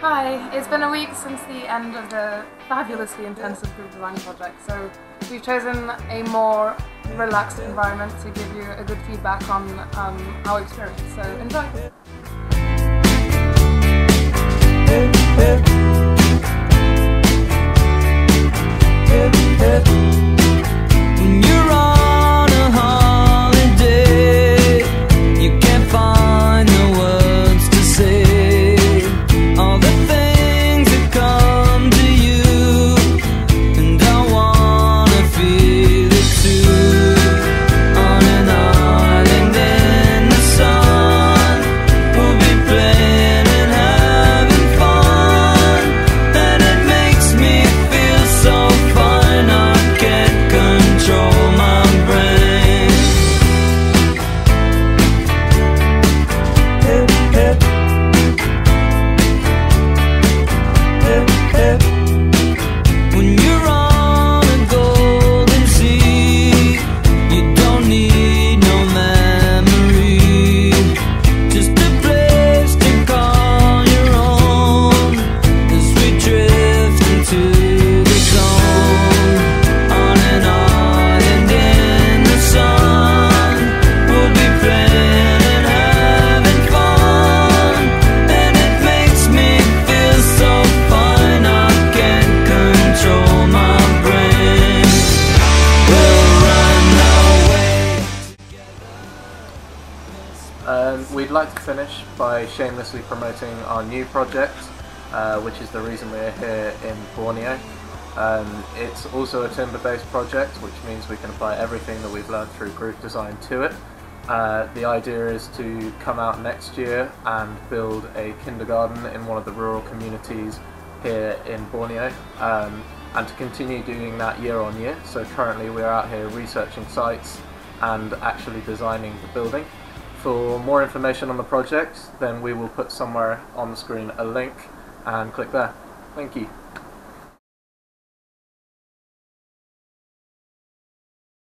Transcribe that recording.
Hi, it's been a week since the end of the fabulously intensive group design project, so we've chosen a more relaxed environment to give you a good feedback on um, our experience, so enjoy! We'd like to finish by shamelessly promoting our new project, uh, which is the reason we're here in Borneo. Um, it's also a timber-based project, which means we can apply everything that we've learned through group design to it. Uh, the idea is to come out next year and build a kindergarten in one of the rural communities here in Borneo um, and to continue doing that year on year. So currently we're out here researching sites and actually designing the building. For more information on the project, then we will put somewhere on the screen a link and click there. Thank you.